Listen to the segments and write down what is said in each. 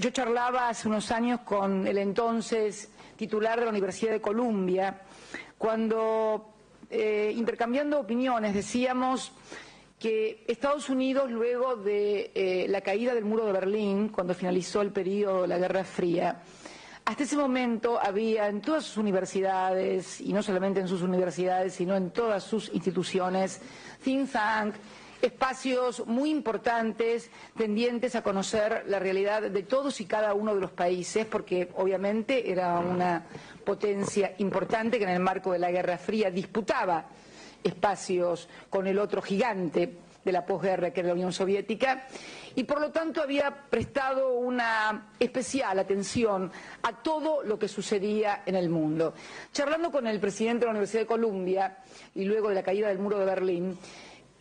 Yo charlaba hace unos años con el entonces titular de la Universidad de Columbia, cuando eh, intercambiando opiniones decíamos que Estados Unidos, luego de eh, la caída del muro de Berlín, cuando finalizó el periodo de la Guerra Fría, hasta ese momento había en todas sus universidades, y no solamente en sus universidades, sino en todas sus instituciones, think tank, espacios muy importantes tendientes a conocer la realidad de todos y cada uno de los países, porque obviamente era una potencia importante que en el marco de la Guerra Fría disputaba espacios con el otro gigante de la posguerra, que era la Unión Soviética, y por lo tanto había prestado una especial atención a todo lo que sucedía en el mundo. Charlando con el presidente de la Universidad de Columbia y luego de la caída del muro de Berlín,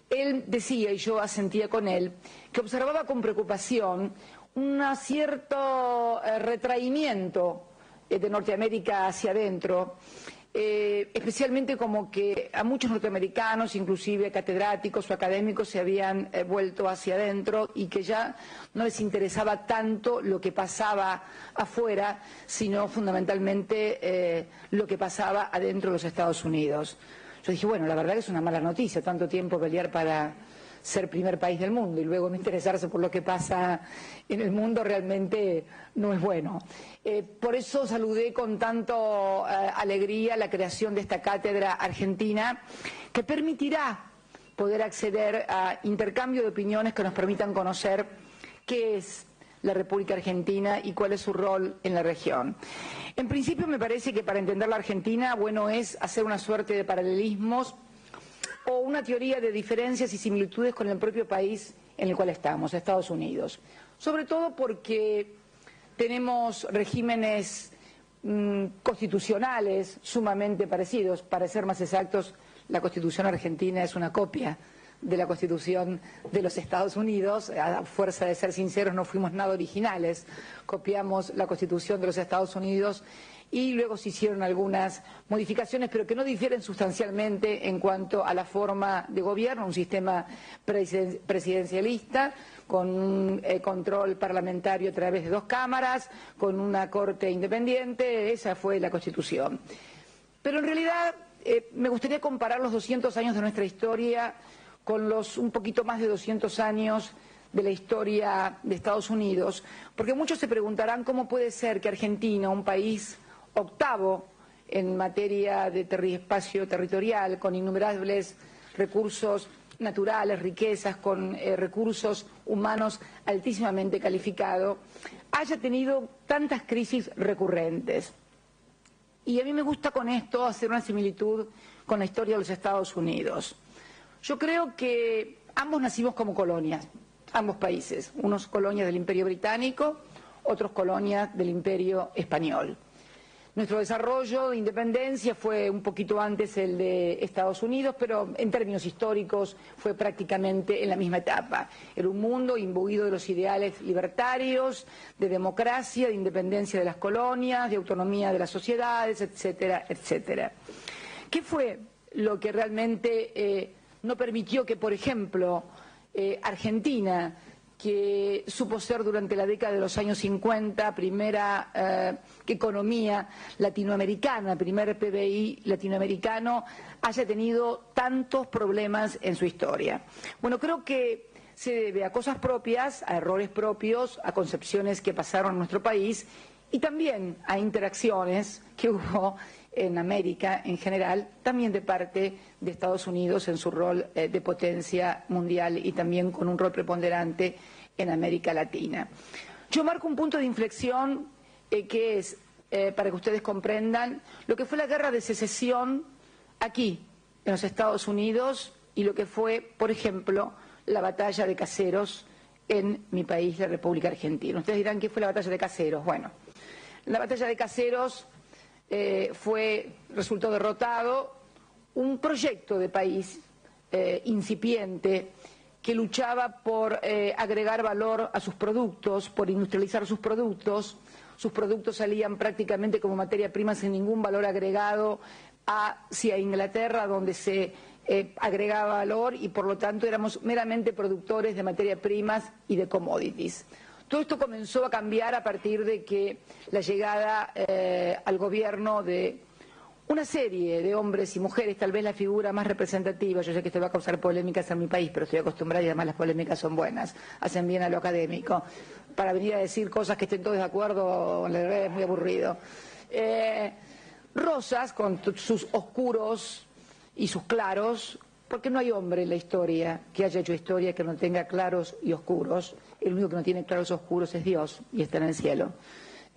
él decía, y yo asentía con él, que observaba con preocupación un cierto eh, retraimiento eh, de Norteamérica hacia adentro, eh, especialmente como que a muchos norteamericanos, inclusive catedráticos o académicos, se habían vuelto hacia adentro y que ya no les interesaba tanto lo que pasaba afuera, sino fundamentalmente lo que pasaba adentro de los Estados Unidos. Yo dije, bueno, la verdad que es una mala noticia, tanto tiempo pelear para ser primer país del mundo y luego me interesarse por lo que pasa en el mundo realmente no es bueno. Eh, por eso saludé con tanto eh, alegría la creación de esta cátedra argentina que permitirá poder acceder a intercambio de opiniones que nos permitan conocer qué es la República Argentina y cuál es su rol en la región. En principio me parece que para entender la Argentina, bueno, es hacer una suerte de paralelismos o una teoría de diferencias y similitudes con el propio país en el cual estamos, Estados Unidos. Sobre todo porque tenemos regímenes mm, constitucionales sumamente parecidos. Para ser más exactos, la Constitución argentina es una copia de la Constitución de los Estados Unidos. A fuerza de ser sinceros, no fuimos nada originales. Copiamos la Constitución de los Estados Unidos y luego se hicieron algunas modificaciones, pero que no difieren sustancialmente en cuanto a la forma de gobierno, un sistema presidencialista con un eh, control parlamentario a través de dos cámaras, con una corte independiente, esa fue la Constitución. Pero en realidad eh, me gustaría comparar los 200 años de nuestra historia con los un poquito más de 200 años de la historia de Estados Unidos, porque muchos se preguntarán cómo puede ser que Argentina, un país octavo en materia de espacio territorial, con innumerables recursos naturales, riquezas, con eh, recursos humanos altísimamente calificados, haya tenido tantas crisis recurrentes. Y a mí me gusta con esto hacer una similitud con la historia de los Estados Unidos. Yo creo que ambos nacimos como colonias, ambos países, unos colonias del Imperio Británico, otros colonias del Imperio Español. Nuestro desarrollo de independencia fue un poquito antes el de Estados Unidos, pero en términos históricos fue prácticamente en la misma etapa. Era un mundo imbuido de los ideales libertarios, de democracia, de independencia de las colonias, de autonomía de las sociedades, etcétera, etcétera. ¿Qué fue lo que realmente eh, no permitió que, por ejemplo, eh, Argentina, que supo ser durante la década de los años 50 primera eh, economía latinoamericana, primer PBI latinoamericano, haya tenido tantos problemas en su historia. Bueno, creo que se debe a cosas propias, a errores propios, a concepciones que pasaron en nuestro país y también a interacciones que hubo en América en general, también de parte de Estados Unidos en su rol eh, de potencia mundial y también con un rol preponderante en América Latina. Yo marco un punto de inflexión eh, que es, eh, para que ustedes comprendan, lo que fue la guerra de secesión aquí, en los Estados Unidos, y lo que fue, por ejemplo, la batalla de Caseros en mi país, la República Argentina. Ustedes dirán, ¿qué fue la batalla de Caseros? Bueno, la batalla de Caseros eh, fue, resultó derrotado un proyecto de país eh, incipiente que luchaba por eh, agregar valor a sus productos, por industrializar sus productos. Sus productos salían prácticamente como materia prima sin ningún valor agregado hacia Inglaterra, donde se agregaba valor y por lo tanto éramos meramente productores de materia primas y de commodities. Todo esto comenzó a cambiar a partir de que la llegada eh, al gobierno de una serie de hombres y mujeres, tal vez la figura más representativa, yo sé que esto va a causar polémicas en mi país, pero estoy acostumbrada y además las polémicas son buenas, hacen bien a lo académico. Para venir a decir cosas que estén todos de acuerdo, la verdad es muy aburrido. Eh, Rosas, con sus oscuros y sus claros, porque no hay hombre en la historia que haya hecho historia que no tenga claros y oscuros. El único que no tiene claros y oscuros es Dios y está en el cielo.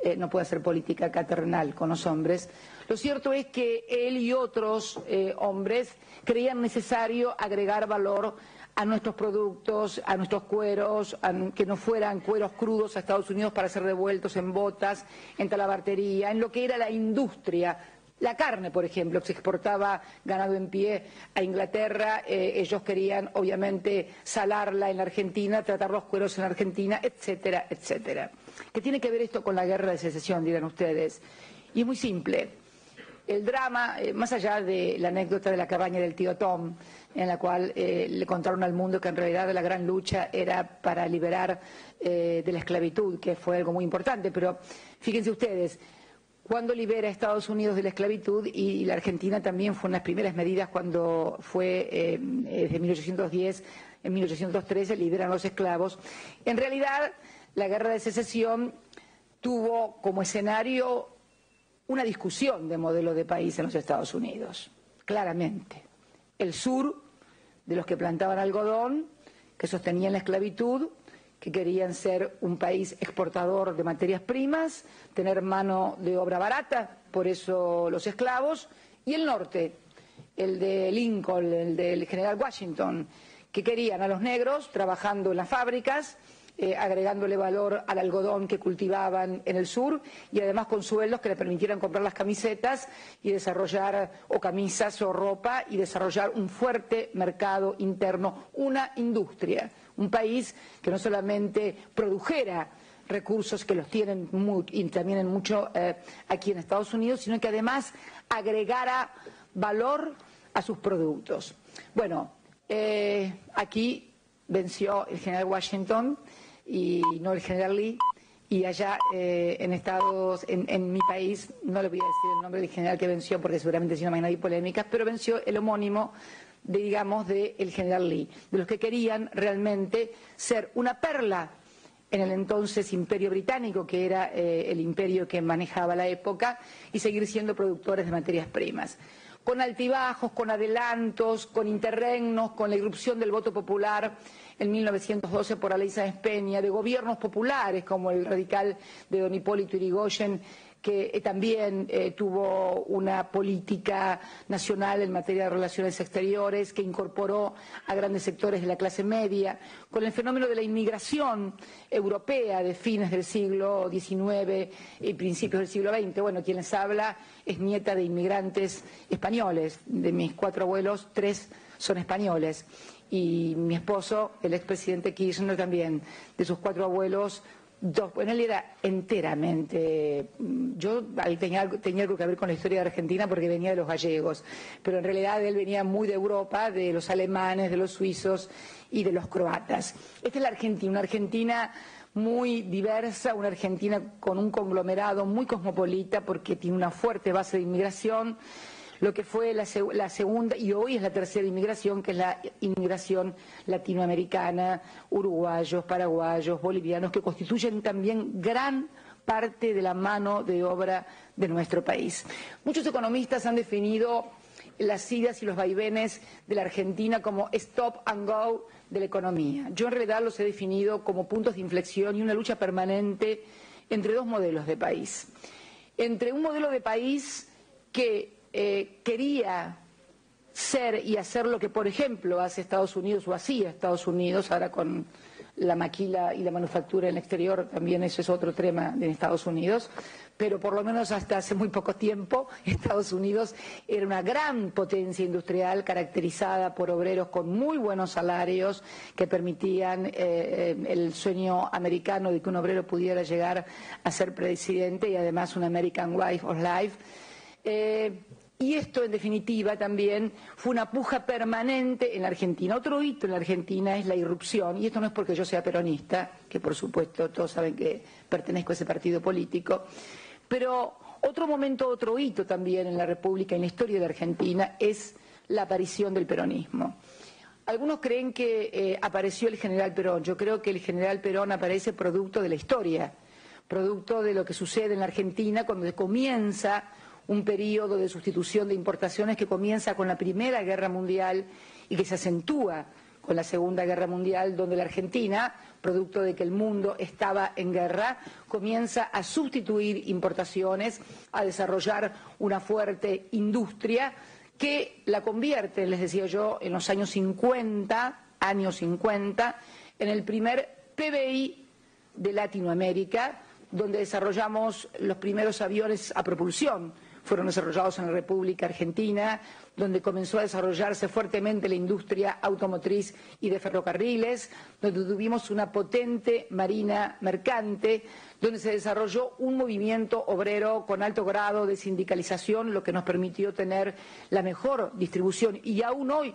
Eh, no puede hacer política caternal con los hombres. Lo cierto es que él y otros eh, hombres creían necesario agregar valor a nuestros productos, a nuestros cueros, que no fueran cueros crudos a Estados Unidos para ser devueltos en botas, en talabartería, en lo que era la industria la carne, por ejemplo, se exportaba ganado en pie a Inglaterra, eh, ellos querían obviamente salarla en la Argentina, tratar los cueros en la Argentina, etcétera, etcétera. ¿Qué tiene que ver esto con la guerra de secesión, dirán ustedes? Y es muy simple. El drama, eh, más allá de la anécdota de la cabaña del tío Tom, en la cual eh, le contaron al mundo que en realidad la gran lucha era para liberar de la esclavitud, que fue algo muy importante, pero fíjense ustedes, cuando libera a Estados Unidos de la esclavitud y la Argentina también fue las primeras medidas cuando fue eh, desde 1810, en 1813 liberan los esclavos. En realidad, la guerra de secesión tuvo como escenario una discusión de modelo de país en los Estados Unidos, claramente. El sur, de los que plantaban algodón, que sostenían la esclavitud, que querían ser un país exportador de materias primas, tener mano de obra barata, por eso los esclavos, y el norte, el de Lincoln, el del general Washington, que querían a los negros trabajando en las fábricas, eh, agregándole valor al algodón que cultivaban en el sur y además con sueldos que le permitieran comprar las camisetas y desarrollar o camisas o ropa y desarrollar un fuerte mercado interno, una industria un país que no solamente produjera recursos que los tienen y también en mucho eh, aquí en Estados Unidos, sino que además agregara valor a sus productos. Bueno, eh, aquí venció el general Washington y no el general Lee. Y allá eh, en Estados, en, en, mi país, no le voy a decir el nombre del general que venció porque seguramente si no hay nadie polémicas, pero venció el homónimo digamos, del general Lee, de los que querían realmente ser una perla en el entonces imperio británico, que era eh, el imperio que manejaba la época, y seguir siendo productores de materias primas. Con altibajos, con adelantos, con interregnos, con la irrupción del voto popular en 1912 por Ley Sáenz Peña, de gobiernos populares como el radical de don Hipólito Yrigoyen que eh, también eh, tuvo una política nacional en materia de relaciones exteriores, que incorporó a grandes sectores de la clase media, con el fenómeno de la inmigración europea de fines del siglo XIX y principios del siglo XX. Bueno, quien les habla es nieta de inmigrantes españoles, de mis cuatro abuelos, tres son españoles. Y mi esposo, el expresidente Kirchner también, de sus cuatro abuelos, Dos, bueno, él era enteramente, yo tenía, tenía algo que ver con la historia de Argentina porque venía de los gallegos, pero en realidad él venía muy de Europa, de los alemanes, de los suizos y de los croatas. Esta es la Argentina, una Argentina muy diversa, una Argentina con un conglomerado muy cosmopolita porque tiene una fuerte base de inmigración lo que fue la, segunda y hoy es la tercera inmigración, que es la inmigración latinoamericana, uruguayos, paraguayos, bolivianos, que constituyen también gran parte de la mano de obra de nuestro país. Muchos economistas han definido las idas y los vaivenes de la Argentina como stop and go de la economía. Yo en realidad los he definido como puntos de inflexión y una lucha permanente entre dos modelos de país. Entre un modelo de país que eh, quería ser y hacer lo que, por ejemplo, hace Estados Unidos o hacía Estados Unidos, ahora con la maquila y la manufactura en el exterior, también eso es otro tema en Estados Unidos, pero por lo menos hasta hace muy poco tiempo Estados Unidos era una gran potencia industrial caracterizada por obreros con muy buenos salarios que permitían eh, eh, el sueño americano de que un obrero pudiera llegar a ser presidente y además un American Wife of Life Y esto, en definitiva, también fue una puja permanente en la Argentina. Otro hito en la Argentina es la irrupción, y esto no es porque yo sea peronista, que por supuesto todos saben que pertenezco a ese partido político, pero otro momento, otro hito también en la República, en la historia de Argentina, es la aparición del peronismo. Algunos creen que eh, apareció el general Perón. Yo creo que el general Perón aparece producto de la historia, producto de lo que sucede en la Argentina cuando comienza un periodo de sustitución de importaciones que comienza con la Primera Guerra Mundial y que se acentúa con la Segunda Guerra Mundial, donde la Argentina, producto de que el mundo estaba en guerra, comienza a sustituir importaciones, a desarrollar una fuerte industria que la convierte, les decía yo, en los años 50, años 50, en el primer PBI de Latinoamérica, donde desarrollamos los primeros aviones a propulsión fueron desarrollados en la República Argentina, donde comenzó a desarrollarse fuertemente la industria automotriz y de ferrocarriles, donde tuvimos una potente marina mercante, donde se desarrolló un movimiento obrero con alto grado de sindicalización, lo que nos permitió tener la mejor distribución y aún hoy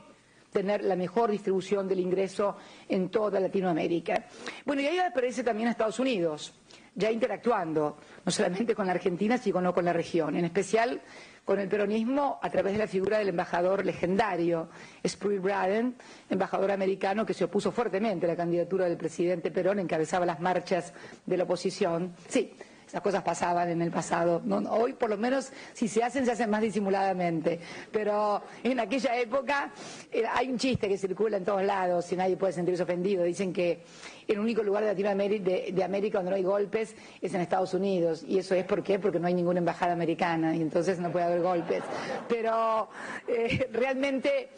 tener la mejor distribución del ingreso en toda Latinoamérica. Bueno, y ahí aparece también Estados Unidos ya interactuando, no solamente con la Argentina, sino con la región, en especial con el peronismo a través de la figura del embajador legendario, Spruill Braden, embajador americano que se opuso fuertemente a la candidatura del presidente Perón, encabezaba las marchas de la oposición. Sí, esas cosas pasaban en el pasado. hoy, por lo menos, si se hacen, se hacen más disimuladamente. Pero en aquella época eh, hay un chiste que circula en todos lados y nadie puede sentirse ofendido. Dicen que el único lugar de Latinoamérica de, América donde no hay golpes es en Estados Unidos. Y eso es ¿por qué? porque no hay ninguna embajada americana y entonces no puede haber golpes. Pero eh, realmente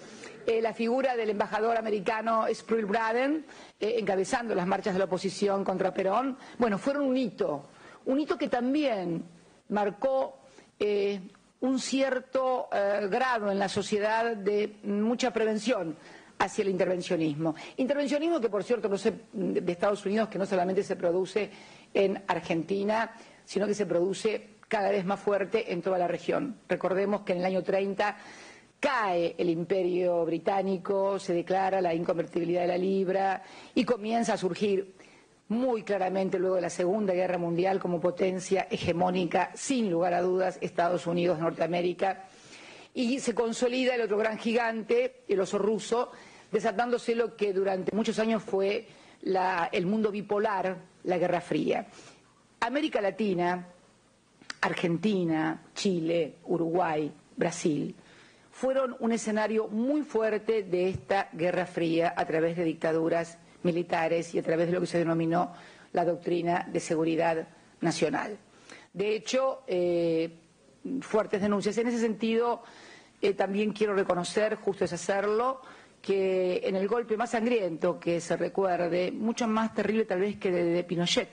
eh, la figura del embajador americano Sproul Braden, encabezando las marchas de la oposición contra Perón, bueno, fueron un hito un hito que también marcó eh, un cierto eh, grado en la sociedad de mucha prevención hacia el intervencionismo. Intervencionismo que, por cierto, no de Estados Unidos, que no solamente se produce en Argentina, sino que se produce cada vez más fuerte en toda la región. Recordemos que en el año 30 cae el imperio británico, se declara la inconvertibilidad de la libra y comienza a surgir muy claramente luego de la Segunda Guerra Mundial como potencia hegemónica, sin lugar a dudas, Estados Unidos, Norteamérica, y se consolida el otro gran gigante, el oso ruso, desatándose lo que durante muchos años fue el mundo bipolar, la Guerra Fría. América Latina, Argentina, Chile, Uruguay, Brasil, fueron un escenario muy fuerte de esta Guerra Fría a través de dictaduras militares y a través de lo que se denominó la doctrina de seguridad nacional. De hecho, eh, fuertes denuncias. En ese sentido, eh, también quiero reconocer, justo es hacerlo, que en el golpe más sangriento que se recuerde, mucho más terrible tal vez que de, Pinochet,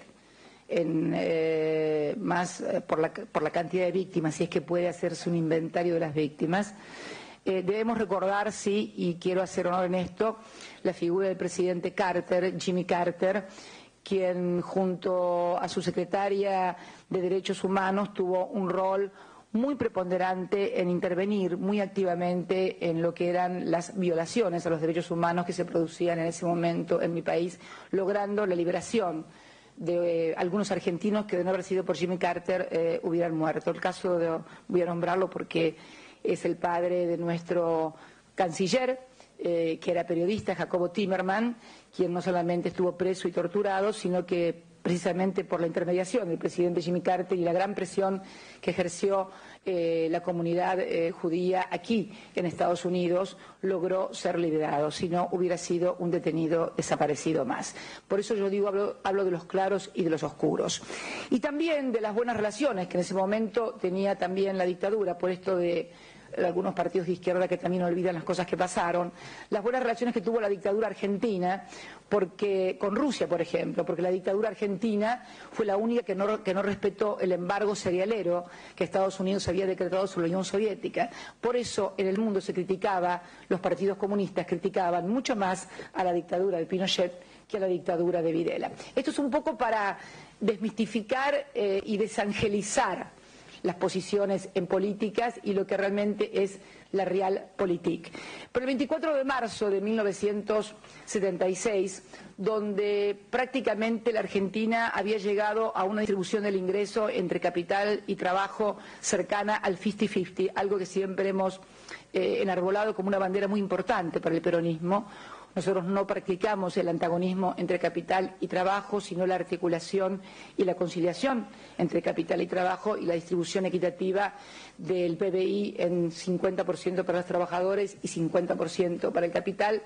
eh, más por la, por la cantidad de víctimas, si es que puede hacerse un inventario de las víctimas, eh, debemos recordar, sí, y quiero hacer honor en esto, la figura del presidente Carter, Jimmy Carter, quien junto a su secretaria de Derechos Humanos tuvo un rol muy preponderante en intervenir muy activamente en lo que eran las violaciones a los derechos humanos que se producían en ese momento en mi país, logrando la liberación de eh, algunos argentinos que de no haber sido por Jimmy Carter eh, hubieran muerto. El caso de, voy a nombrarlo porque es el padre de nuestro canciller, eh, que era periodista, Jacobo Timerman, quien no solamente estuvo preso y torturado, sino que precisamente por la intermediación del presidente Jimmy Carter y la gran presión que ejerció eh, la comunidad eh, judía aquí en Estados Unidos, logró ser liberado, si no hubiera sido un detenido desaparecido más. Por eso yo digo, hablo, hablo de los claros y de los oscuros. Y también de las buenas relaciones que en ese momento tenía también la dictadura, por esto de algunos partidos de izquierda que también olvidan las cosas que pasaron, las buenas relaciones que tuvo la dictadura argentina porque, con Rusia, por ejemplo, porque la dictadura argentina fue la única que no, que no respetó el embargo cerealero que Estados Unidos había decretado sobre la Unión Soviética. Por eso en el mundo se criticaba, los partidos comunistas criticaban mucho más a la dictadura de Pinochet que a la dictadura de Videla. Esto es un poco para desmistificar eh, y desangelizar las posiciones en políticas y lo que realmente es la realpolitik. Pero el 24 de marzo de 1976, donde prácticamente la Argentina había llegado a una distribución del ingreso entre capital y trabajo cercana al 50-50, algo que siempre hemos eh, enarbolado como una bandera muy importante para el peronismo, nosotros no practicamos el antagonismo entre capital y trabajo, sino la articulación y la conciliación entre capital y trabajo y la distribución equitativa del PBI en 50% para los trabajadores y 50% para el capital.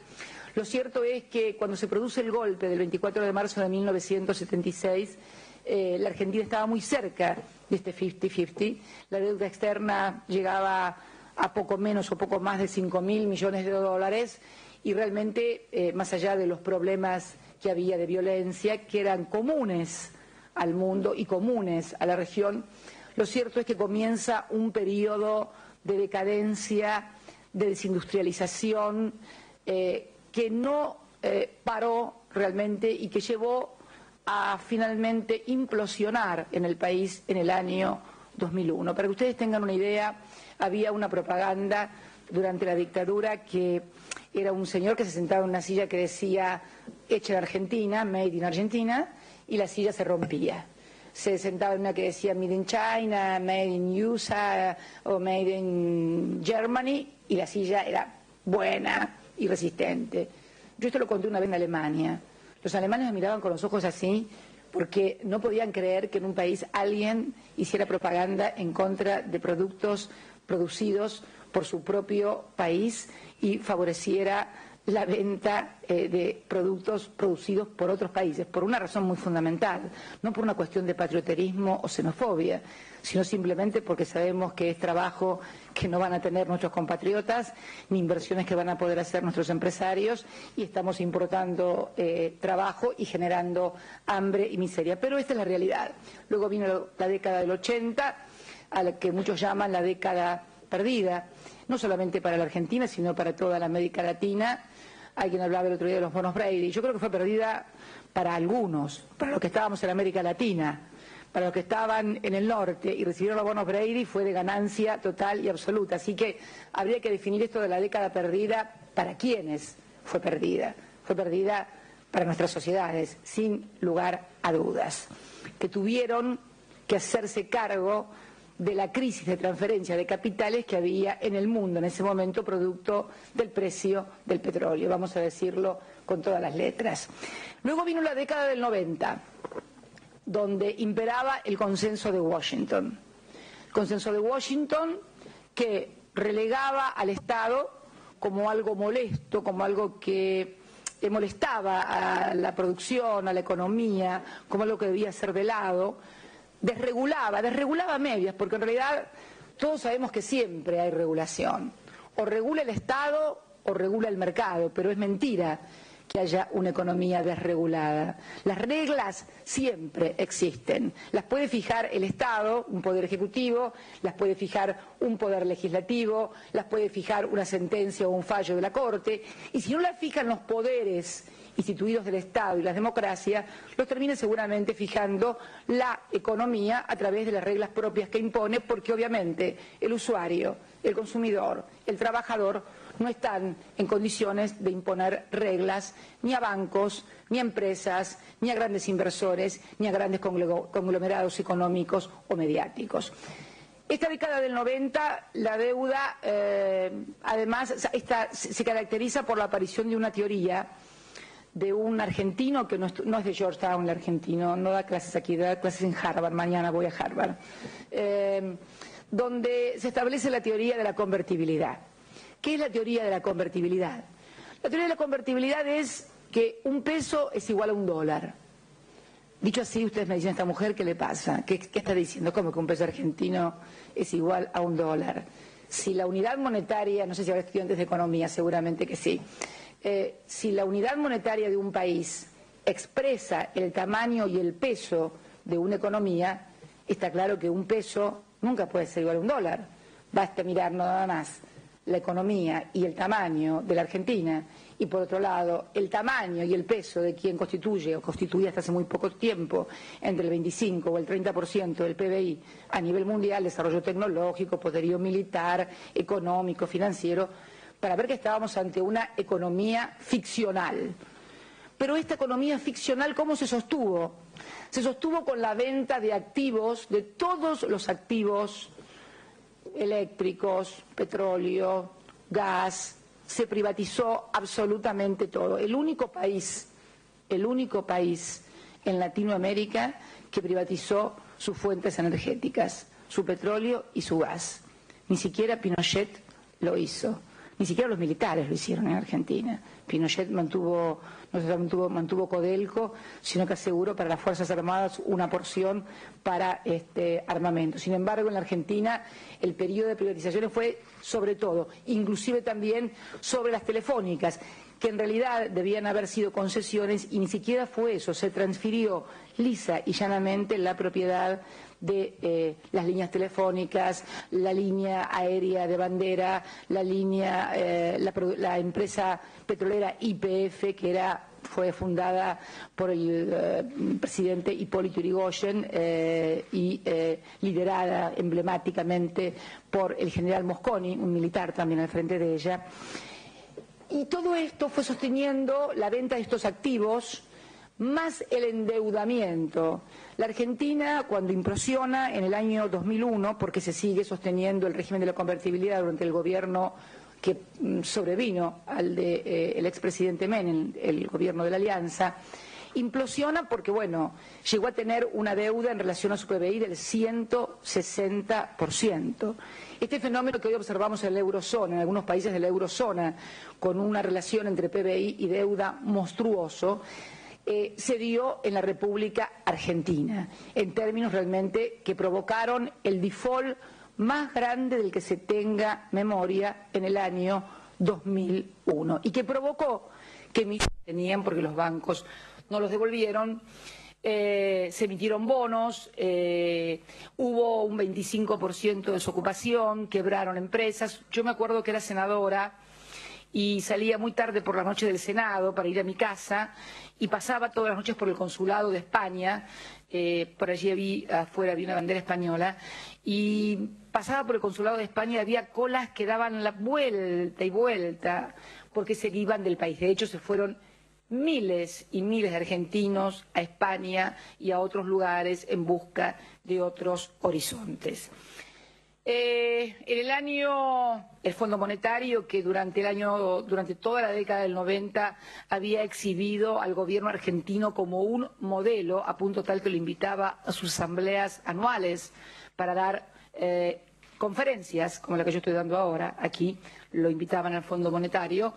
Lo cierto es que cuando se produce el golpe del 24 de marzo de 1976, eh, la Argentina estaba muy cerca de este 50-50. La deuda externa llegaba a poco menos o poco más de 5 mil millones de dólares y realmente, eh, más allá de los problemas que había de violencia, que eran comunes al mundo y comunes a la región, lo cierto es que comienza un periodo de decadencia, de desindustrialización, eh, que no eh, paró realmente y que llevó a finalmente implosionar en el país en el año 2001. Para que ustedes tengan una idea, había una propaganda durante la dictadura que era un señor que se sentaba en una silla que decía hecha en Argentina, made in Argentina, y la silla se rompía. Se sentaba en una que decía made in China, made in USA o made in Germany, y la silla era buena y resistente. Yo esto lo conté una vez en Alemania. Los alemanes me miraban con los ojos así porque no podían creer que en un país alguien hiciera propaganda en contra de productos producidos por su propio país y favoreciera la venta eh, de productos producidos por otros países, por una razón muy fundamental, no por una cuestión de patrioterismo o xenofobia, sino simplemente porque sabemos que es trabajo que no van a tener nuestros compatriotas, ni inversiones que van a poder hacer nuestros empresarios, y estamos importando eh, trabajo y generando hambre y miseria. Pero esta es la realidad. Luego vino la década del 80, a la que muchos llaman la década perdida no solamente para la Argentina, sino para toda la América Latina. Alguien hablaba el otro día de los bonos Brady. Yo creo que fue perdida para algunos, para los que estábamos en América Latina, para los que estaban en el norte y recibieron los bonos Brady fue de ganancia total y absoluta. Así que habría que definir esto de la década perdida para quiénes fue perdida. Fue perdida para nuestras sociedades, sin lugar a dudas, que tuvieron que hacerse cargo de la crisis de transferencia de capitales que había en el mundo en ese momento producto del precio del petróleo, vamos a decirlo con todas las letras. Luego vino la década del 90, donde imperaba el consenso de Washington. Consenso de Washington que relegaba al Estado como algo molesto, como algo que molestaba a la producción, a la economía, como algo que debía ser velado, desregulaba, desregulaba medias, porque en realidad todos sabemos que siempre hay regulación. O regula el Estado o regula el mercado, pero es mentira que haya una economía desregulada. Las reglas siempre existen. Las puede fijar el Estado, un poder ejecutivo, las puede fijar un poder legislativo, las puede fijar una sentencia o un fallo de la Corte, y si no las fijan los poderes instituidos del Estado y la democracia, los termina seguramente fijando la economía a través de las reglas propias que impone, porque obviamente el usuario, el consumidor, el trabajador no están en condiciones de imponer reglas ni a bancos, ni a empresas, ni a grandes inversores, ni a grandes conglomerados económicos o mediáticos. Esta década del 90, la deuda, eh, además, se caracteriza por la aparición de una teoría de un argentino que no es, de Georgetown, el argentino, no da clases aquí, da clases en Harvard, mañana voy a Harvard, eh, donde se establece la teoría de la convertibilidad. ¿Qué es la teoría de la convertibilidad? La teoría de la convertibilidad es que un peso es igual a un dólar. Dicho así, ustedes me dicen, esta mujer, ¿qué le pasa? ¿Qué, qué está diciendo? ¿Cómo que un peso argentino es igual a un dólar? Si la unidad monetaria, no sé si habrá estudiantes de economía, seguramente que sí, eh, si la unidad monetaria de un país expresa el tamaño y el peso de una economía, está claro que un peso nunca puede ser igual a un dólar. Basta mirar nada más la economía y el tamaño de la Argentina y por otro lado el tamaño y el peso de quien constituye o constituía hasta hace muy poco tiempo entre el 25 o el 30% del PBI a nivel mundial, desarrollo tecnológico, poderío militar, económico, financiero, para ver que estábamos ante una economía ficcional. Pero esta economía ficcional, ¿cómo se sostuvo? Se sostuvo con la venta de activos, de todos los activos eléctricos, petróleo, gas, se privatizó absolutamente todo. El único país, el único país en Latinoamérica que privatizó sus fuentes energéticas, su petróleo y su gas. Ni siquiera Pinochet lo hizo. Ni siquiera los militares lo hicieron en Argentina. Pinochet mantuvo, no solamente mantuvo, Codelco, sino que aseguró para las Fuerzas Armadas una porción para este armamento. Sin embargo, en la Argentina el periodo de privatizaciones fue sobre todo, inclusive también sobre las telefónicas que en realidad debían haber sido concesiones y ni siquiera fue eso, se transfirió lisa y llanamente la propiedad de eh, las líneas telefónicas, la línea aérea de bandera, la línea, eh, la, empresa petrolera IPF, que era fue fundada por el eh, presidente Hipólito Yrigoyen y liderada emblemáticamente por el general Mosconi, un militar también al frente de ella. Y todo esto fue sosteniendo la venta de estos activos más el endeudamiento. La Argentina, cuando implosiona en el año 2001, porque se sigue sosteniendo el régimen de la convertibilidad durante el gobierno que mm, sobrevino al del de, eh, expresidente Menem, el gobierno de la Alianza, implosiona porque, bueno, llegó a tener una deuda en relación a su PBI del 160%. Este fenómeno que hoy observamos en la eurozona, en algunos países de la eurozona, con una relación entre PBI y deuda monstruoso, eh, se dio en la República Argentina, en términos realmente que provocaron el default más grande del que se tenga memoria en el año 2001 y que provocó que tenían, porque los bancos no los devolvieron, eh, se emitieron bonos, eh, hubo un 25% de desocupación, quebraron empresas. Yo me acuerdo que era senadora y salía muy tarde por la noche del Senado para ir a mi casa y pasaba todas las noches por el consulado de España, eh, por allí vi, afuera había una bandera española, y pasaba por el consulado de España y había colas que daban la vuelta y vuelta porque se iban del país. De hecho, se fueron miles y miles de argentinos a España y a otros lugares en busca de otros horizontes. Eh, en el año, el Fondo Monetario, que durante el año, durante toda la década del 90 había exhibido al gobierno argentino como un modelo, a punto tal que lo invitaba a sus asambleas anuales para dar eh, conferencias, como la que yo estoy dando ahora, aquí lo invitaban al Fondo Monetario,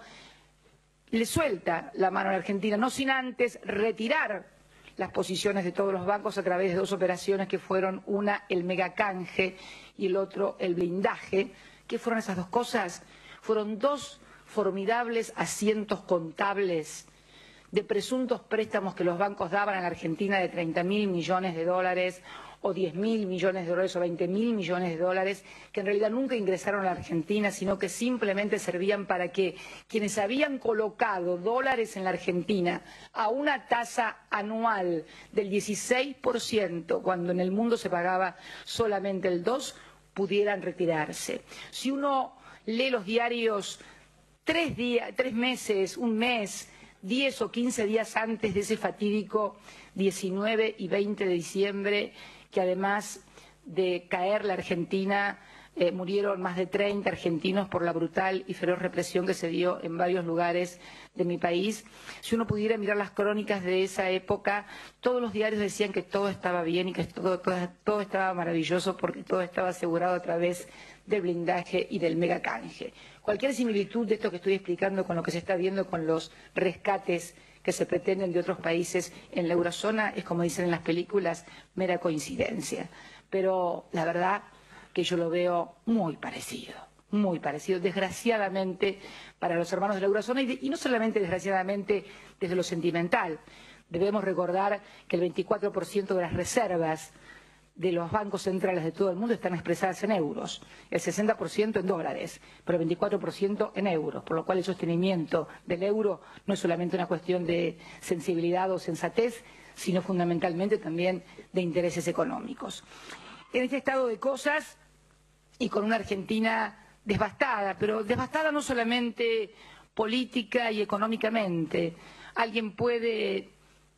le suelta la mano a la Argentina, no sin antes retirar las posiciones de todos los bancos a través de dos operaciones que fueron una el megacanje y el otro el blindaje. ¿Qué fueron esas dos cosas? Fueron dos formidables asientos contables de presuntos préstamos que los bancos daban a la Argentina de 30 mil millones de dólares o 10 mil millones de dólares o 20 mil millones de dólares, que en realidad nunca ingresaron a la Argentina, sino que simplemente servían para que quienes habían colocado dólares en la Argentina a una tasa anual del 16%, cuando en el mundo se pagaba solamente el 2%, pudieran retirarse. Si uno lee los diarios tres, días, tres meses, un mes, 10 o 15 días antes de ese fatídico 19 y 20 de diciembre, que además de caer la Argentina, eh, murieron más de 30 argentinos por la brutal y feroz represión que se dio en varios lugares de mi país. Si uno pudiera mirar las crónicas de esa época, todos los diarios decían que todo estaba bien y que todo, estaba maravilloso porque todo estaba asegurado a través del blindaje y del megacanje. Cualquier similitud de esto que estoy explicando con lo que se está viendo con los rescates que se pretenden de otros países en la eurozona es, como dicen en las películas, mera coincidencia. Pero la verdad que yo lo veo muy parecido, muy parecido, desgraciadamente, para los hermanos de la eurozona y, y no solamente desgraciadamente desde lo sentimental. Debemos recordar que el 24% de las reservas de los bancos centrales de todo el mundo están expresadas en euros, el 60% en dólares, pero el 24% en euros, por lo cual el sostenimiento del euro no es solamente una cuestión de sensibilidad o sensatez, sino fundamentalmente también de intereses económicos. En este estado de cosas y con una Argentina devastada, pero devastada no solamente política y económicamente. Alguien puede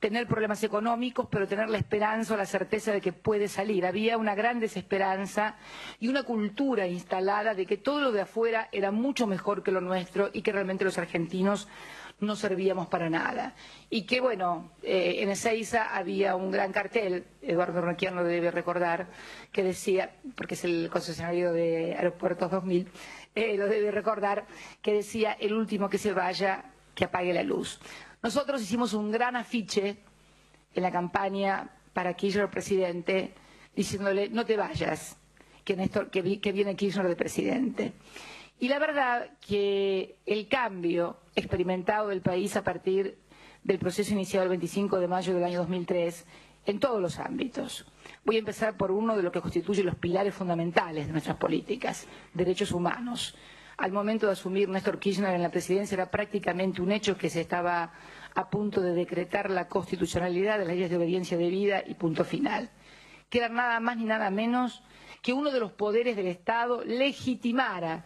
tener problemas económicos, pero tener la esperanza o la certeza de que puede salir. Había una gran desesperanza y una cultura instalada de que todo lo de afuera era mucho mejor que lo nuestro y que realmente los argentinos no servíamos para nada. Y que, bueno, eh, en Ezeiza había un gran cartel, Eduardo Roquian lo debe recordar, que decía, porque es el concesionario de Aeropuertos 2000, eh, lo debe recordar, que decía, el último que se vaya, que apague la luz. Nosotros hicimos un gran afiche en la campaña para Kirchner presidente, diciéndole, no te vayas, que, que, viene Kirchner de presidente. Y la verdad que el cambio experimentado del país a partir del proceso iniciado el 25 de mayo del año 2003 en todos los ámbitos. Voy a empezar por uno de lo que constituye los pilares fundamentales de nuestras políticas, derechos humanos al momento de asumir Néstor Kirchner en la presidencia era prácticamente un hecho que se estaba a punto de decretar la constitucionalidad de las leyes de obediencia debida y punto final, que era nada más ni nada menos que uno de los poderes del Estado legitimara,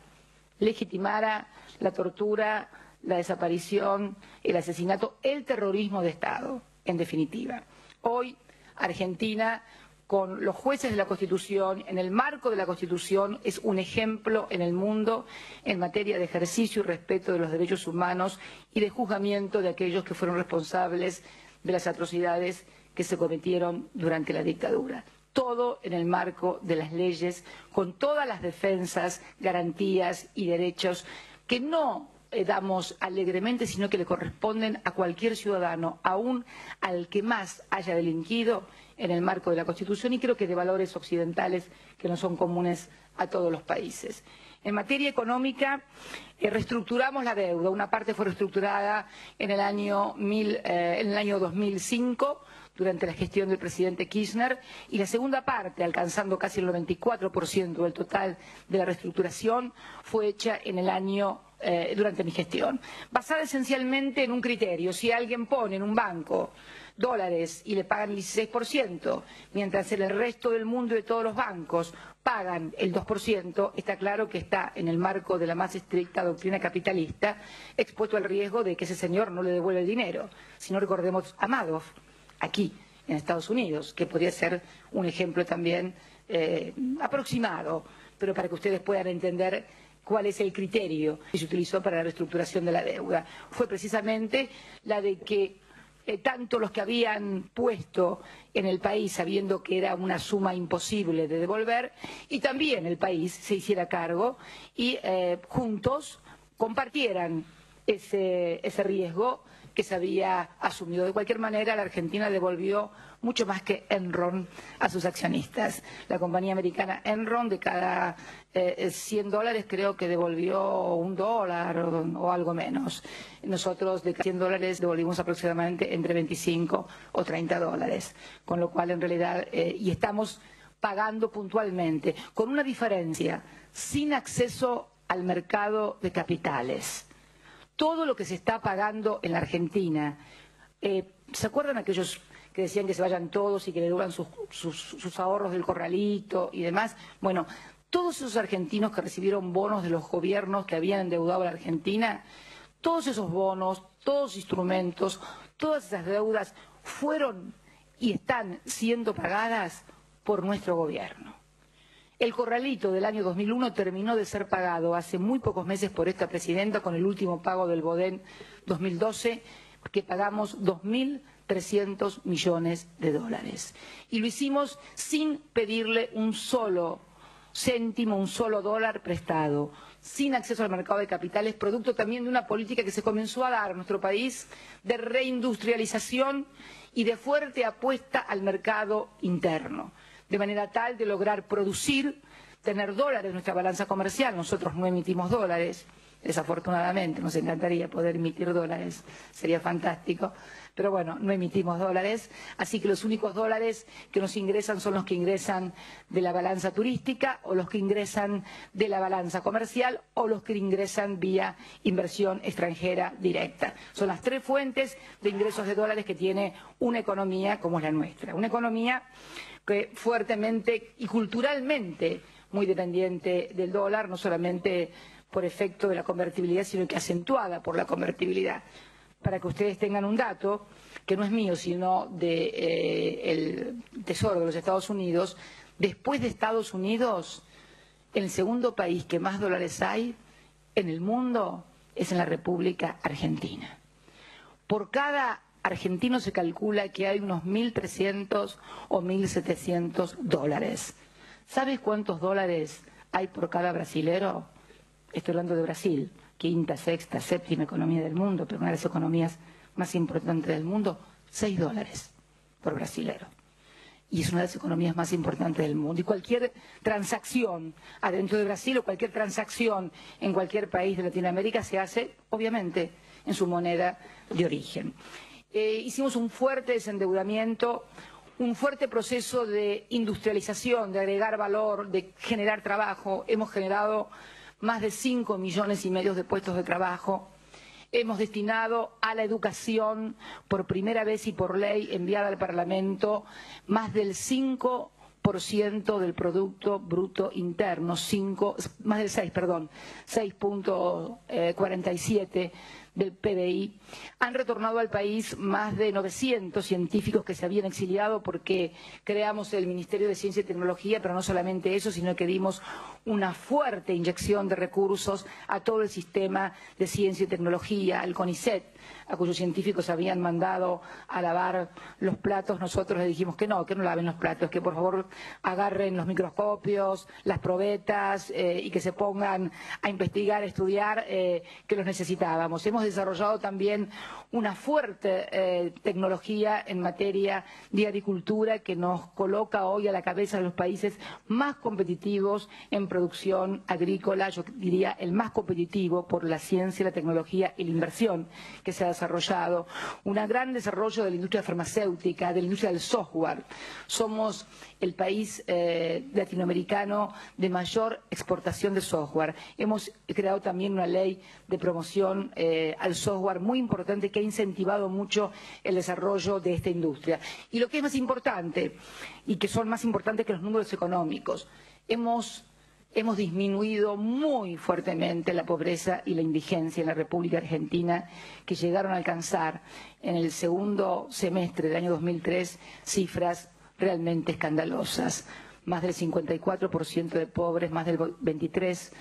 legitimara la tortura, la desaparición, el asesinato, el terrorismo de Estado, en definitiva. Hoy Argentina con los jueces de la Constitución, en el marco de la Constitución, es un ejemplo en el mundo en materia de ejercicio y respeto de los derechos humanos y de juzgamiento de aquellos que fueron responsables de las atrocidades que se cometieron durante la dictadura. Todo en el marco de las leyes, con todas las defensas, garantías y derechos que no eh, damos alegremente, sino que le corresponden a cualquier ciudadano, aún al que más haya delinquido en el marco de la Constitución y creo que de valores occidentales que no son comunes a todos los países. En materia económica, eh, reestructuramos la deuda. Una parte fue reestructurada en el año, eh, en el año 2005 durante la gestión del presidente Kirchner y la segunda parte, alcanzando casi el 94% del total de la reestructuración, fue hecha en el año eh, durante mi gestión, basada esencialmente en un criterio. Si alguien pone en un banco dólares y le pagan el 16%, mientras en el resto del mundo de todos los bancos pagan el 2%, está claro que está en el marco de la más estricta doctrina capitalista, expuesto al riesgo de que ese señor no le devuelva el dinero. Si no recordemos a Madoff, aquí, en Estados Unidos, que podría ser un ejemplo también eh, aproximado, pero para que ustedes puedan entender cuál es el criterio que se utilizó para la reestructuración de la deuda. Fue precisamente la de que tanto los que habían puesto en el país sabiendo que era una suma imposible de devolver y también el país se hiciera cargo y eh, juntos compartieran ese, ese riesgo que se había asumido. De cualquier manera, la Argentina devolvió mucho más que Enron a sus accionistas. La compañía americana Enron de cada 100 eh, dólares creo que devolvió un dólar o, algo menos. Nosotros de cada 100 dólares devolvimos aproximadamente entre 25 o 30 dólares, con lo cual en realidad, eh, y estamos pagando puntualmente, con una diferencia, sin acceso al mercado de capitales todo lo que se está pagando en la Argentina. Eh, ¿Se acuerdan aquellos que decían que se vayan todos y que le devuelvan sus, ahorros del corralito y demás? Bueno, todos esos argentinos que recibieron bonos de los gobiernos que habían endeudado a la Argentina, todos esos bonos, todos los instrumentos, todas esas deudas fueron y están siendo pagadas por nuestro gobierno. El corralito del año 2001 terminó de ser pagado hace muy pocos meses por esta presidenta con el último pago del Bodén 2012, que pagamos 2.300 millones de dólares. Y lo hicimos sin pedirle un solo céntimo, un solo dólar prestado, sin acceso al mercado de capitales, producto también de una política que se comenzó a dar en nuestro país de reindustrialización y de fuerte apuesta al mercado interno de manera tal de lograr producir, tener dólares en nuestra balanza comercial. Nosotros no emitimos dólares, desafortunadamente, nos encantaría poder emitir dólares, sería fantástico, pero bueno, no emitimos dólares, así que los únicos dólares que nos ingresan son los que ingresan de la balanza turística o los que ingresan de la balanza comercial o los que ingresan vía inversión extranjera directa. Son las tres fuentes de ingresos de dólares que tiene una economía como es la nuestra. Una economía que fuertemente y culturalmente muy dependiente del dólar, no solamente por efecto de la convertibilidad, sino que acentuada por la convertibilidad para que ustedes tengan un dato que no es mío, sino del de, eh, Tesoro de los Estados Unidos, después de Estados Unidos, el segundo país que más dólares hay en el mundo es en la República Argentina. Por cada argentino se calcula que hay unos 1.300 o 1.700 dólares. ¿Sabes cuántos dólares hay por cada brasilero? Estoy hablando de Brasil quinta, sexta, séptima economía del mundo, pero una de las economías más importantes del mundo, seis dólares por brasilero. Y es una de las economías más importantes del mundo. Y cualquier transacción adentro de Brasil o cualquier transacción en cualquier país de Latinoamérica se hace, obviamente, en su moneda de origen. Eh, hicimos un fuerte desendeudamiento, un fuerte proceso de industrialización, de agregar valor, de generar trabajo. Hemos generado más de cinco millones y medio de puestos de trabajo. Hemos destinado a la educación, por primera vez y por ley enviada al Parlamento, más del 5 del Producto Bruto Interno, más del 6, perdón, 6.47 del PBI, han retornado al país más de 900 científicos que se habían exiliado porque creamos el Ministerio de Ciencia y Tecnología, pero no solamente eso, sino que dimos una fuerte inyección de recursos a todo el sistema de ciencia y tecnología, al CONICET, a cuyos científicos habían mandado a lavar los platos, nosotros les dijimos que no, que no laven los platos, que por favor agarren los microscopios, las probetas eh, y que se pongan a investigar, a estudiar, eh, que los necesitábamos. Hemos desarrollado también una fuerte eh, tecnología en materia de agricultura que nos coloca hoy a la cabeza de los países más competitivos en producción agrícola, yo diría el más competitivo por la ciencia, la tecnología y la inversión que se ha desarrollado, un gran desarrollo de la industria farmacéutica, de la industria del software. Somos el país eh, latinoamericano de mayor exportación de software. Hemos creado también una ley de promoción eh, al software muy importante que ha incentivado mucho el desarrollo de esta industria. Y lo que es más importante, y que son más importantes que los números económicos, hemos hemos disminuido muy fuertemente la pobreza y la indigencia en la República Argentina, que llegaron a alcanzar en el segundo semestre del año 2003 cifras realmente escandalosas. Más del 54% de pobres, más del 23%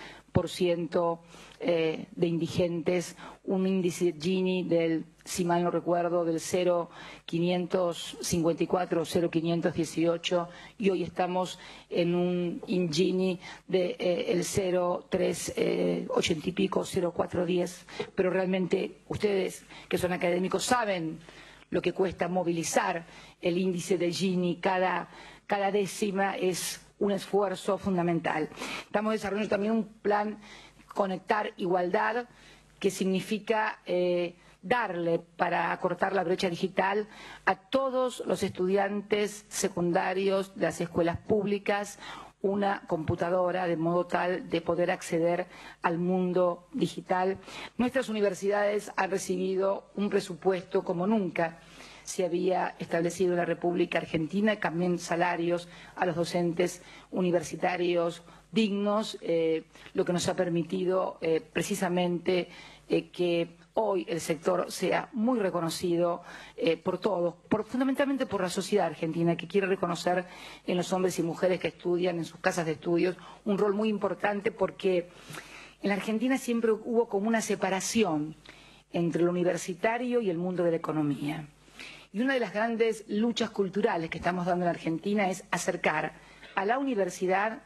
eh, de indigentes, un índice Gini del, si mal no recuerdo, del 0,554 o 0,518 y hoy estamos en un Gini del de, eh, 0,380 eh, y pico, 0,410, pero realmente ustedes que son académicos saben lo que cuesta movilizar el índice de Gini cada, cada décima es un esfuerzo fundamental. Estamos desarrollando también un plan conectar igualdad, que significa eh, darle para acortar la brecha digital a todos los estudiantes secundarios de las escuelas públicas una computadora de modo tal de poder acceder al mundo digital. Nuestras universidades han recibido un presupuesto como nunca se había establecido en la República Argentina, también salarios a los docentes universitarios dignos, eh, lo que nos ha permitido eh, precisamente eh, que hoy el sector sea muy reconocido por todos, fundamentalmente por la sociedad argentina, que quiere reconocer en los hombres y mujeres que estudian en sus casas de estudios un rol muy importante porque en la Argentina siempre hubo como una separación entre lo universitario y el mundo de la economía. Y una de las grandes luchas culturales que estamos dando en Argentina es acercar a la universidad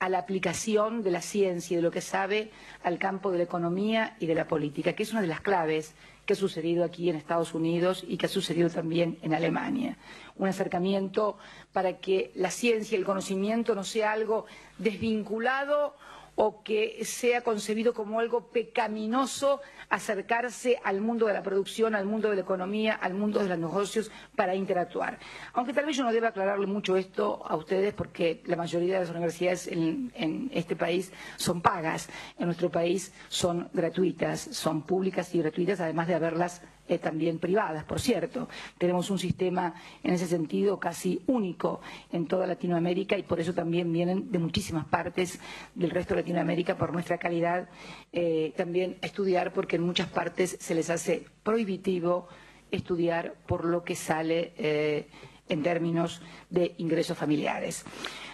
a la aplicación de la ciencia y de lo que sabe al campo de la economía y de la política, que es una de las claves que ha sucedido aquí en Estados Unidos y que ha sucedido también en Alemania. Un acercamiento para que la ciencia y el conocimiento no sea algo desvinculado o que sea concebido como algo pecaminoso acercarse al mundo de la producción, al mundo de la economía, al mundo de los negocios para interactuar. Aunque tal vez yo no deba aclararle mucho esto a ustedes porque la mayoría de las universidades en, este país son pagas, en nuestro país son gratuitas, son públicas y gratuitas, además de haberlas eh, también privadas, por cierto. Tenemos un sistema en ese sentido casi único en toda Latinoamérica y por eso también vienen de muchísimas partes del resto de Latinoamérica por nuestra calidad eh, también estudiar porque en muchas partes se les hace prohibitivo estudiar por lo que sale eh, en términos de ingresos familiares.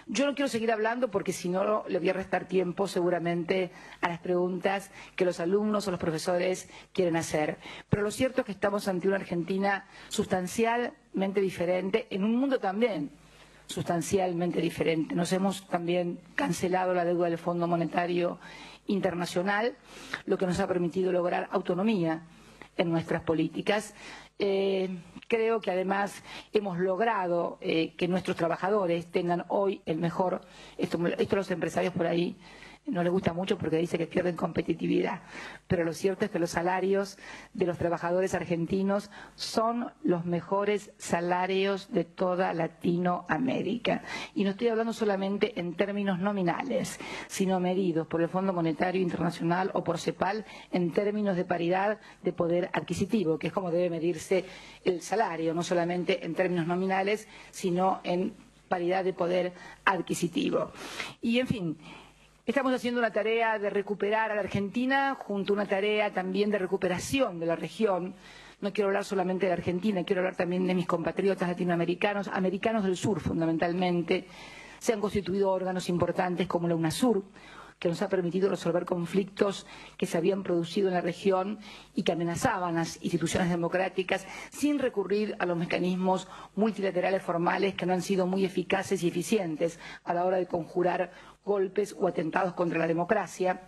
Yo no quiero seguir hablando porque si no le voy a restar tiempo seguramente a las preguntas que los alumnos o los profesores quieren hacer. Pero lo cierto es que estamos ante una Argentina sustancialmente diferente, en un mundo también sustancialmente diferente. Nos hemos también cancelado la deuda del Fondo Monetario Internacional, lo que nos ha permitido lograr autonomía en nuestras políticas. Eh, creo que además hemos logrado eh, que nuestros trabajadores tengan hoy el mejor, esto, esto los empresarios por ahí no le gusta mucho porque dice que pierden competitividad, pero lo cierto es que los salarios de los trabajadores argentinos son los mejores salarios de toda Latinoamérica. Y no estoy hablando solamente en términos nominales, sino medidos por el Fondo Monetario Internacional o por CEPAL en términos de paridad de poder adquisitivo, que es como debe medirse el salario, no solamente en términos nominales, sino en paridad de poder adquisitivo. Y, en fin, Estamos haciendo una tarea de recuperar a la Argentina junto a una tarea también de recuperación de la región. No quiero hablar solamente de Argentina, quiero hablar también de mis compatriotas latinoamericanos, americanos del sur fundamentalmente. Se han constituido órganos importantes como la UNASUR, que nos ha permitido resolver conflictos que se habían producido en la región y que amenazaban las instituciones democráticas sin recurrir a los mecanismos multilaterales formales que no han sido muy eficaces y eficientes a la hora de conjurar golpes o atentados contra la democracia.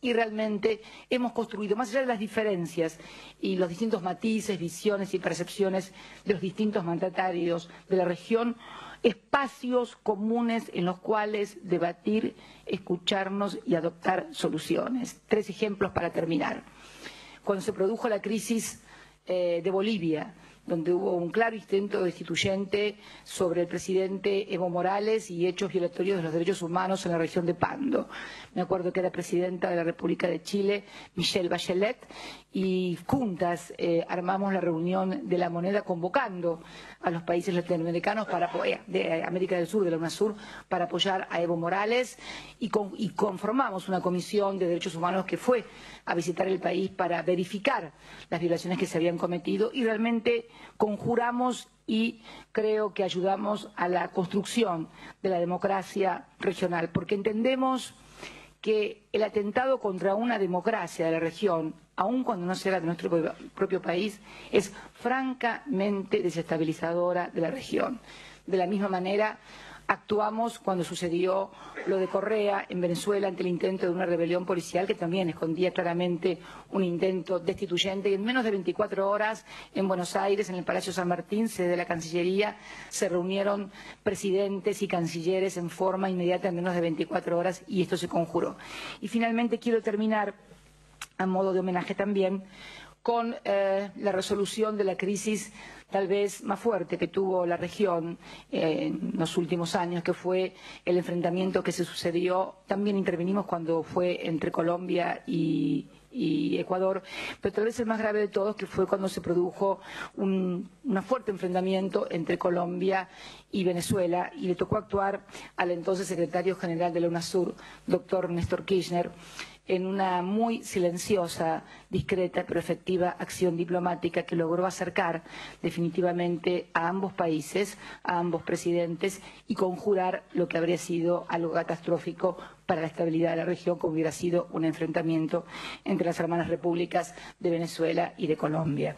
Y realmente hemos construido, más allá de las diferencias y los distintos matices, visiones y percepciones de los distintos mandatarios de la región, espacios comunes en los cuales debatir, escucharnos y adoptar soluciones. Tres ejemplos para terminar. Cuando se produjo la crisis eh, de Bolivia, donde hubo un claro intento destituyente sobre el presidente Evo Morales y hechos violatorios de los derechos humanos en la región de Pando. Me acuerdo que era presidenta de la República de Chile, Michelle Bachelet, y juntas eh, armamos la reunión de la moneda convocando a los países latinoamericanos para de América del Sur, de la UNASUR, para apoyar a Evo Morales. Y, y conformamos una comisión de derechos humanos que fue a visitar el país para verificar las violaciones que se habían cometido. Y realmente conjuramos y creo que ayudamos a la construcción de la democracia regional, porque entendemos que el atentado contra una democracia de la región, aun cuando no sea de nuestro propio país, es francamente desestabilizadora de la región. De la misma manera, actuamos cuando sucedió lo de Correa en Venezuela ante el intento de una rebelión policial que también escondía claramente un intento destituyente y en menos de 24 horas en Buenos Aires, en el Palacio San Martín, sede de la Cancillería, se reunieron presidentes y cancilleres en forma inmediata en menos de 24 horas y esto se conjuró. Y finalmente quiero terminar a modo de homenaje también con eh, la resolución de la crisis tal vez más fuerte que tuvo la región eh, en los últimos años, que fue el enfrentamiento que se sucedió. También intervenimos cuando fue entre Colombia y, Ecuador, pero tal vez el más grave de todos que fue cuando se produjo un fuerte enfrentamiento entre Colombia y Venezuela y le tocó actuar al entonces secretario general de la UNASUR, doctor Néstor Kirchner en una muy silenciosa, discreta pero efectiva acción diplomática que logró acercar definitivamente a ambos países, a ambos presidentes y conjurar lo que habría sido algo catastrófico para la estabilidad de la región, como hubiera sido un enfrentamiento entre las hermanas repúblicas de Venezuela y de Colombia.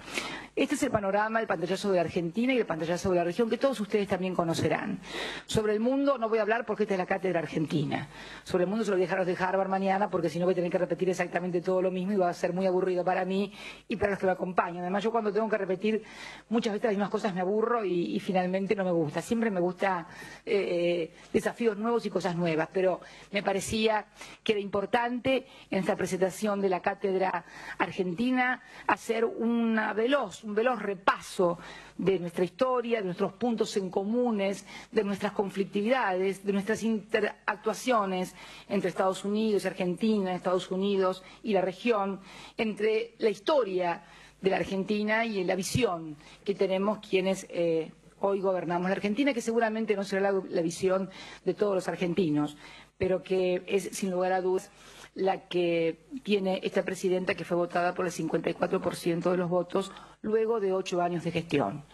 Este es el panorama, el pantallazo de Argentina y el pantallazo de la región que todos ustedes también conocerán. Sobre el mundo no voy a hablar porque esta es la cátedra argentina. Sobre el mundo se lo dejaros de Harvard mañana porque si no voy a tener que repetir exactamente todo lo mismo y va a ser muy aburrido para mí y para los que me acompañan. Además yo cuando tengo que repetir muchas veces las mismas cosas me aburro y, finalmente no me gusta. Siempre me gusta eh, desafíos nuevos y cosas nuevas, pero me parecía que era importante en esta presentación de la cátedra argentina hacer veloz un veloz repaso de nuestra historia, de nuestros puntos en comunes, de nuestras conflictividades, de nuestras interactuaciones entre Estados Unidos y Argentina, Estados Unidos y la región, entre la historia de la Argentina y la visión que tenemos quienes eh, hoy gobernamos la Argentina, que seguramente no será la visión de todos los argentinos, pero que es, sin lugar a dudas, la que tiene esta presidenta que fue votada por el 54% de los votos luego de ocho años de gestión.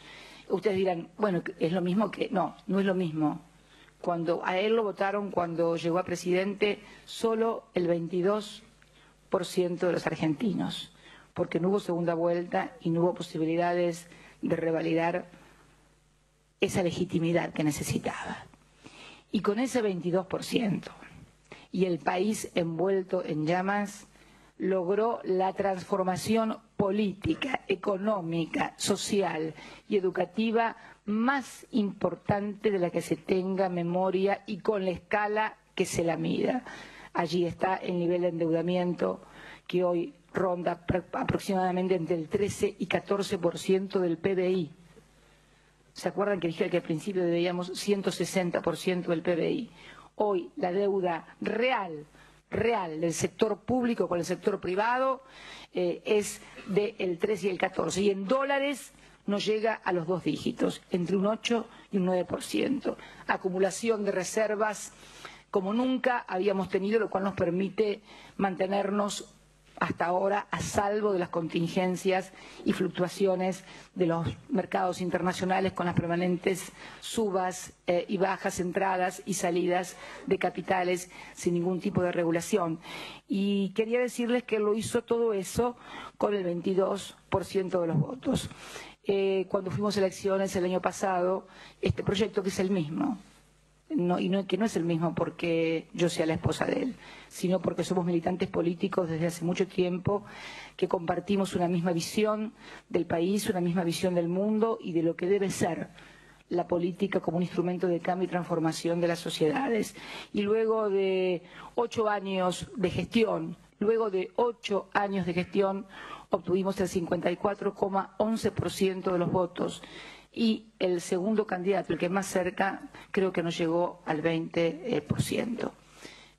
Ustedes dirán, bueno, es lo mismo que... No, no es lo mismo. Cuando a él lo votaron, cuando llegó a presidente, solo el 22% de los argentinos, porque no hubo segunda vuelta y no hubo posibilidades de revalidar esa legitimidad que necesitaba. Y con ese 22%, y el país envuelto en llamas logró la transformación política, económica, social y educativa más importante de la que se tenga memoria y con la escala que se la mida. Allí está el nivel de endeudamiento que hoy ronda aproximadamente entre el 13 y 14% del PBI. ¿Se acuerdan que dije que al principio debíamos 160% del PBI? hoy la deuda real, real del sector público con el sector privado eh, es del 3 y el 14 y en dólares no llega a los dos dígitos, entre un 8 y un 9%. Acumulación de reservas como nunca habíamos tenido, lo cual nos permite mantenernos hasta ahora a salvo de las contingencias y fluctuaciones de los mercados internacionales con las permanentes subas eh, y bajas entradas y salidas de capitales sin ningún tipo de regulación. Y quería decirles que lo hizo todo eso con el 22% de los votos. Eh, cuando fuimos a elecciones el año pasado, este proyecto que es el mismo, no, y no, que no es el mismo porque yo sea la esposa de él, sino porque somos militantes políticos desde hace mucho tiempo, que compartimos una misma visión del país, una misma visión del mundo y de lo que debe ser la política como un instrumento de cambio y transformación de las sociedades. Y luego de ocho años de gestión, luego de ocho años de gestión, obtuvimos el 54,11% de los votos y el segundo candidato, el que más cerca, creo que no llegó al 20%.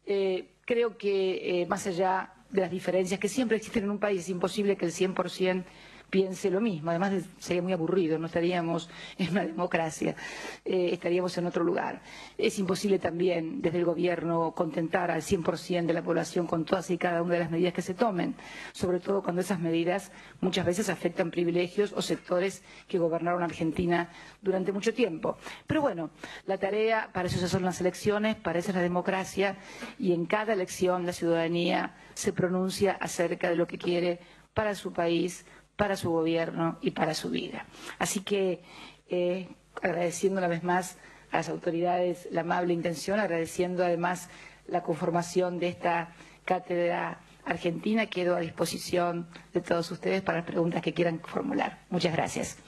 Eh, creo que eh, más allá de las diferencias que siempre existen en un país, es imposible que el 100% piense lo mismo. Además, sería muy aburrido, no estaríamos en una democracia, eh, estaríamos en otro lugar. Es imposible también desde el gobierno contentar al 100% de la población con todas y cada una de las medidas que se tomen, sobre todo cuando esas medidas muchas veces afectan privilegios o sectores que gobernaron Argentina durante mucho tiempo. Pero bueno, la tarea, para eso se son las elecciones, para eso es la democracia y en cada elección la ciudadanía se pronuncia acerca de lo que quiere para su país, para su gobierno y para su vida. Así que eh, agradeciendo una vez más a las autoridades la amable intención, agradeciendo además la conformación de esta cátedra argentina, quedo a disposición de todos ustedes para las preguntas que quieran formular. Muchas gracias.